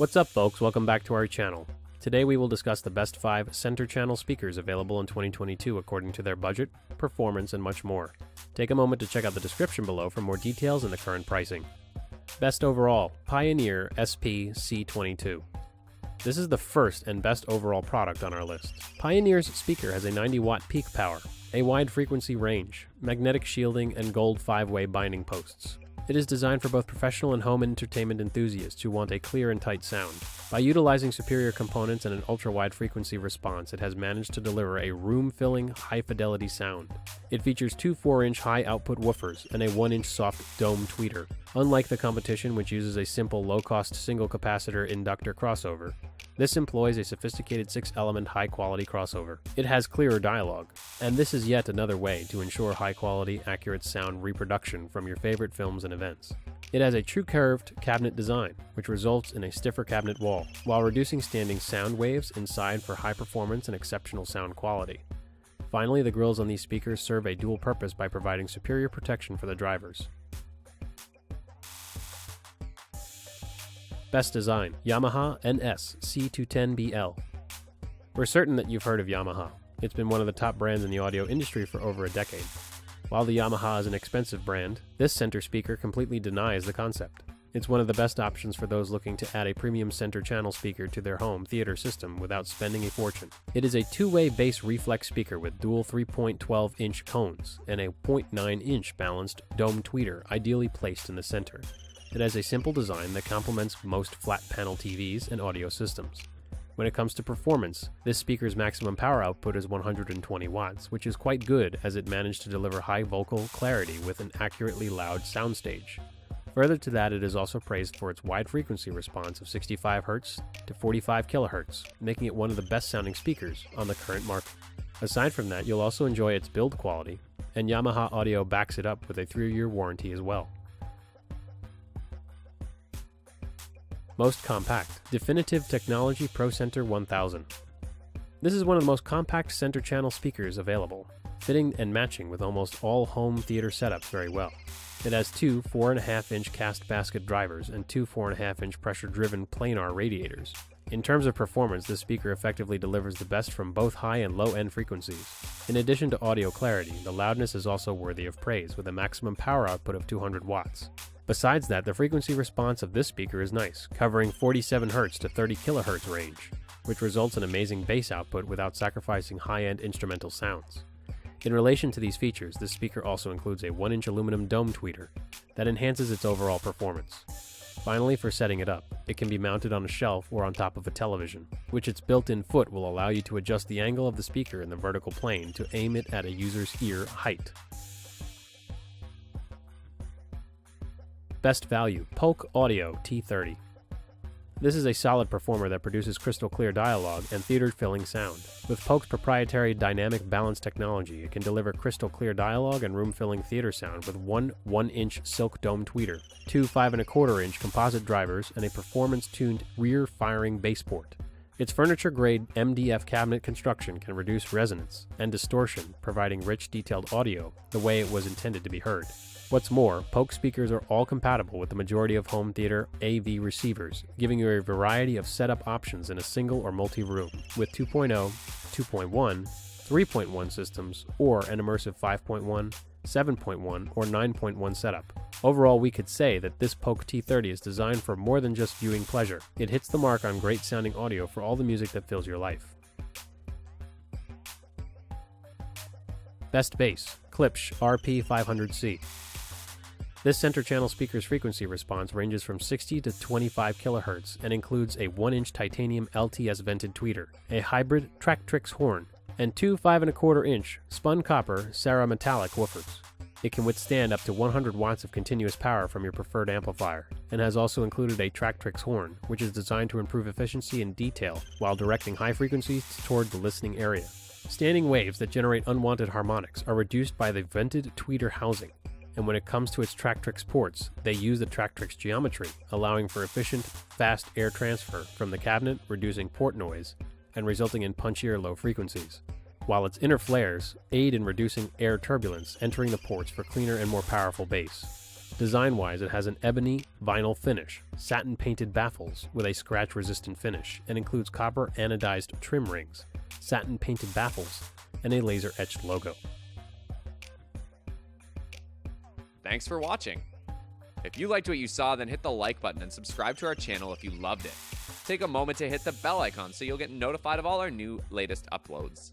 What's up, folks? Welcome back to our channel. Today we will discuss the best 5 center channel speakers available in 2022 according to their budget, performance, and much more. Take a moment to check out the description below for more details and the current pricing. Best overall, Pioneer SP C22. This is the first and best overall product on our list. Pioneer's speaker has a 90 watt peak power, a wide frequency range, magnetic shielding, and gold 5 way binding posts. It is designed for both professional and home entertainment enthusiasts who want a clear and tight sound. By utilizing superior components and an ultra wide frequency response, it has managed to deliver a room filling, high fidelity sound. It features two 4 inch high output woofers and a 1 inch soft dome tweeter. Unlike the competition, which uses a simple low cost single capacitor inductor crossover, this employs a sophisticated six element high quality crossover. It has clearer dialogue, and this is yet another way to ensure high quality, accurate sound reproduction from your favorite films and events. It has a true curved cabinet design, which results in a stiffer cabinet wall, while reducing standing sound waves inside for high performance and exceptional sound quality. Finally, the grills on these speakers serve a dual purpose by providing superior protection for the drivers. Best Design Yamaha NS C210BL. We're certain that you've heard of Yamaha. It's been one of the top brands in the audio industry for over a decade. While the Yamaha is an expensive brand, this center speaker completely denies the concept. It's one of the best options for those looking to add a premium center channel speaker to their home theater system without spending a fortune. It is a two-way bass reflex speaker with dual 3.12 inch cones and a 0.9 inch balanced dome tweeter ideally placed in the center. It has a simple design that complements most flat panel TVs and audio systems. When it comes to performance, this speaker's maximum power output is 120 watts, which is quite good as it managed to deliver high vocal clarity with an accurately loud soundstage. Further to that, it is also praised for its wide frequency response of 65 Hz to 45 kHz, making it one of the best sounding speakers on the current market. Aside from that, you'll also enjoy its build quality, and Yamaha Audio backs it up with a 3 year warranty as well. Most compact, Definitive Technology Pro Center 1000. This is one of the most compact center channel speakers available, fitting and matching with almost all home theater setups very well. It has two 4.5 inch cast basket drivers and two 4.5 inch pressure driven planar radiators. In terms of performance, this speaker effectively delivers the best from both high and low end frequencies. In addition to audio clarity, the loudness is also worthy of praise with a maximum power output of 200 watts. Besides that, the frequency response of this speaker is nice, covering 47 Hz to 30 kHz range, which results in amazing bass output without sacrificing high-end instrumental sounds. In relation to these features, this speaker also includes a 1-inch aluminum dome tweeter that enhances its overall performance. Finally, for setting it up, it can be mounted on a shelf or on top of a television, which its built-in foot will allow you to adjust the angle of the speaker in the vertical plane to aim it at a user's ear height. Best Value Polk Audio T30. This is a solid performer that produces crystal clear dialogue and theater filling sound. With Polk's proprietary dynamic balance technology, it can deliver crystal clear dialogue and room filling theater sound with one 1 inch silk dome tweeter, two 5 and a quarter inch composite drivers, and a performance tuned rear firing bass port. Its furniture grade MDF cabinet construction can reduce resonance and distortion, providing rich, detailed audio the way it was intended to be heard. What's more, Polk speakers are all compatible with the majority of home theater AV receivers, giving you a variety of setup options in a single or multi room with 2.0, 2.1, 3.1 systems, or an immersive 5.1, 7.1, or 9.1 setup. Overall, we could say that this Polk T30 is designed for more than just viewing pleasure. It hits the mark on great sounding audio for all the music that fills your life. Best Bass Klipsch RP500C this center channel speaker's frequency response ranges from 60 to 25 kHz and includes a 1-inch titanium LTS vented tweeter, a hybrid Tractrix horn, and two 5 and a quarter inch spun copper Cerametallic woofers. It can withstand up to 100 watts of continuous power from your preferred amplifier, and has also included a Tractrix horn, which is designed to improve efficiency and detail while directing high frequencies toward the listening area. Standing waves that generate unwanted harmonics are reduced by the vented tweeter housing, and when it comes to its Tractrix ports, they use the Tractrix geometry, allowing for efficient, fast air transfer from the cabinet, reducing port noise, and resulting in punchier low frequencies, while its inner flares aid in reducing air turbulence entering the ports for cleaner and more powerful bass. Design wise, it has an ebony vinyl finish, satin painted baffles with a scratch resistant finish, and includes copper anodized trim rings, satin painted baffles, and a laser etched logo. Thanks for watching. If you liked what you saw, then hit the like button and subscribe to our channel if you loved it. Take a moment to hit the bell icon so you'll get notified of all our new latest uploads.